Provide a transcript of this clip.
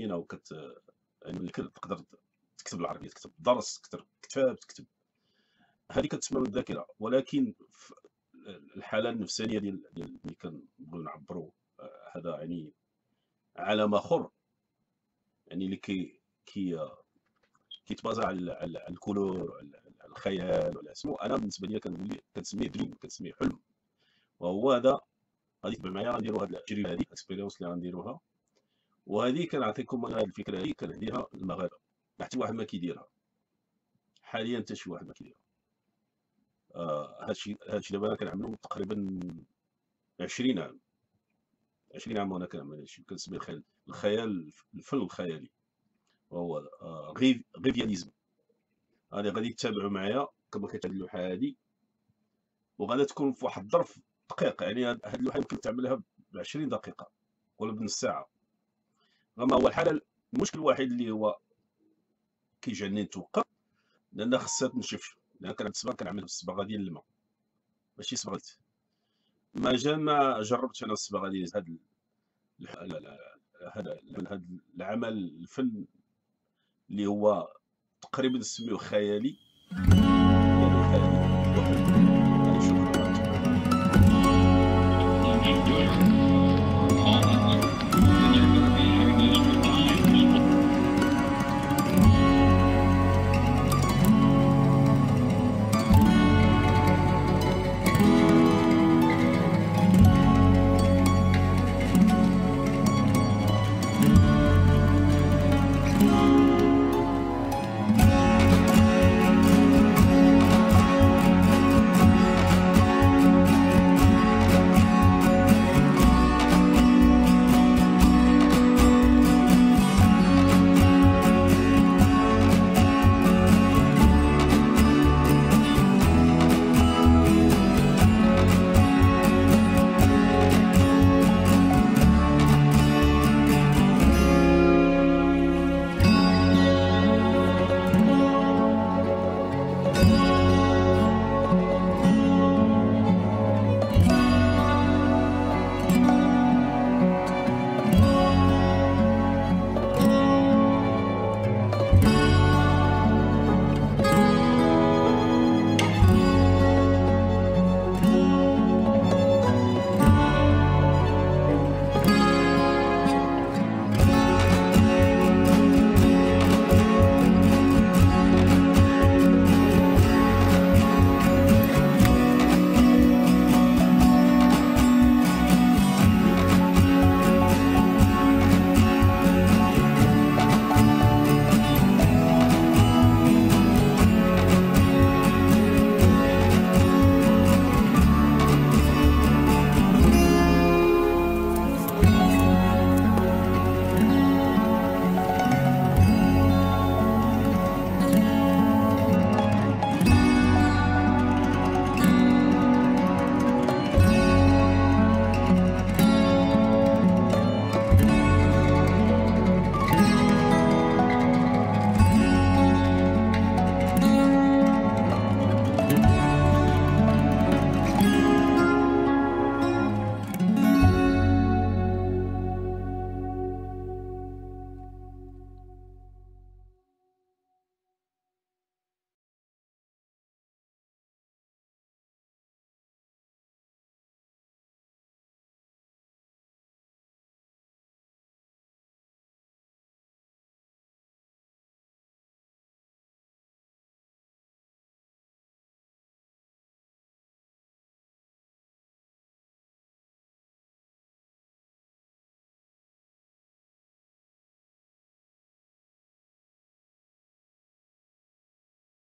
كاينة وكت يعني تقدر تكتب العربية تكتب درس تكتب كتاب تكتب. هذه كتسمى بالذاكرة ولكن الحالة النفسانية ديال ديال ملي كنبغيو نعبروا آه، هذا يعني عالم اخر يعني اللي كي كي كيتبازا على على الكولور على الخيال ولا اسمه. أنا بالنسبة لي كنقول كنسميه دريم كنسميه حلم. وهو هذا غادي تبع معايا غنديروا هذه التجربه هذه الاكسبيريونس اللي غنديروها. وهذه كنعطيكم أنا الفكرة هذه كنهديها للمغاربه حتى واحد ما كيديرها. حاليا حتى شي واحد ما كيديرها. آه هادشي هادشي دابا أنا كنعملو تقريبا 20 عام. 20 عام وأنا كنعمل هادشي. كنسمي الخيال الخيال الفن الخيالي. وهو آه غيفياليزم غادي غادي تتابعوا معايا كما كانت هاد اللوحة هادي. وغادي تكون في واحد الظرف دقيق. يعني هاد اللوحة يمكن تعملها ب 20 دقيقة ولا بنص ساعة. أما هو الحالة المشكل الوحيد اللي هو كيجعلني نتوقف لأن خصها تنشف لأن كان الصباغه كنعمل بالصباغه ديال الماء ماشي صباغه ما جا ما جربتش أنا الصباغه ديال هاد هذا هذا العمل الفن اللي هو تقريبا نسميوه خيالي. يعني خيالي.